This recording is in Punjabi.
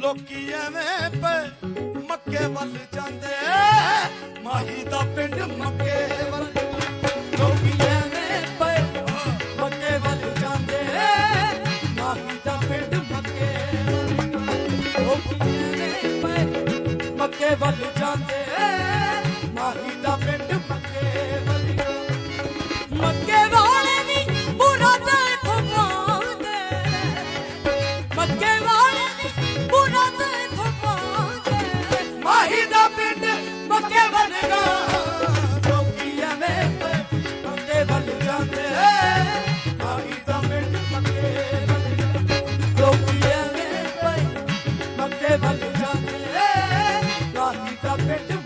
ਲੋਕੀ ਐਵੇਂ ਪੈ ਮੱਕੇ ਵੱਲ ਜਾਂਦੇ ਮਾਹੀ ਦਾ ਪਿੰਡ ਮੱਕੇ ਵੱਲ। ਲੋਕੀ ਐਵੇਂ ਪੈ ਮੱਕੇ ਵੱਲ ਜਾਂਦੇ ਮਾਹੀ ਦਾ ਪਿੰਡ ਮੱਕੇ ਵੱਲ। ਲੋਕੀ ਐਵੇਂ ਪੈ ਮੱਕੇ ਵੱਲ ਜਾਂਦੇ ਮਾਹੀ ਦਾ ਪਿੰਡ ਮੱਕੇ ਵੱਲ। ਮੱਕੇ ਵਾਲੇ ਵੀ ਬੁਰਾ ਤੇ ਖਵਾਉਂਦੇ ਮੱਕੇ भग जाते का पेट